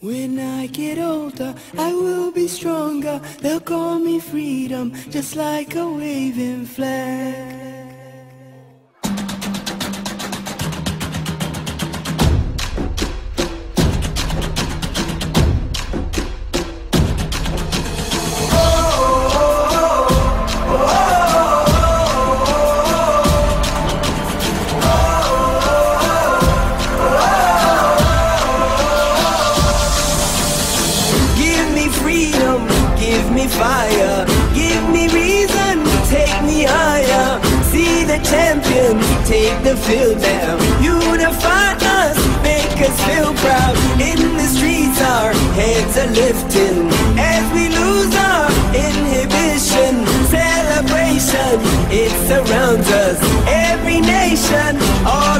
When I get older, I will be stronger. They'll call me freedom, just like a waving flag. The champions take the field now. Unify us, make us feel proud. In the streets, our heads are lifting as we lose our inhibition. Celebration, it surrounds us. Every nation, all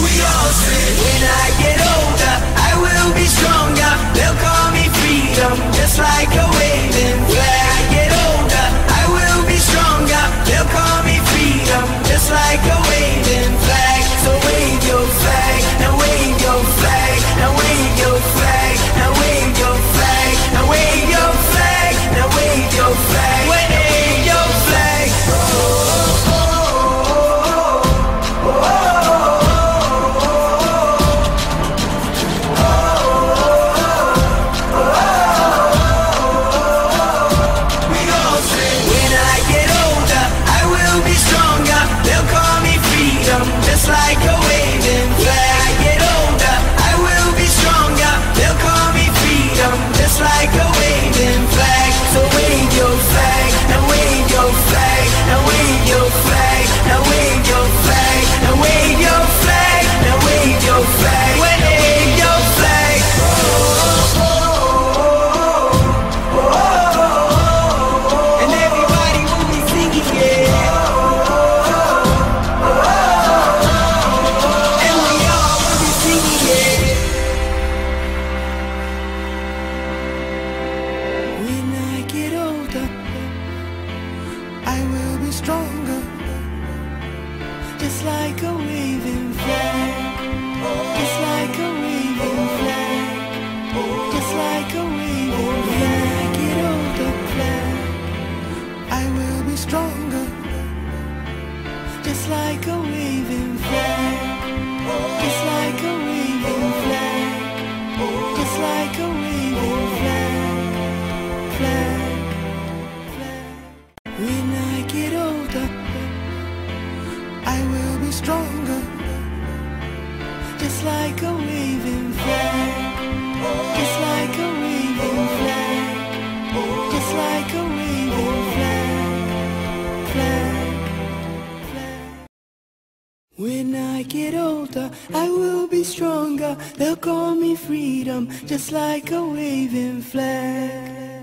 We all say When I get older Just like a waving flag. Just like stronger. Just like a waving flag. Just like a waving flag. Just like a waving flag. Flag. Flag. When I get older, I will be stronger. They'll call me freedom, just like a waving flag.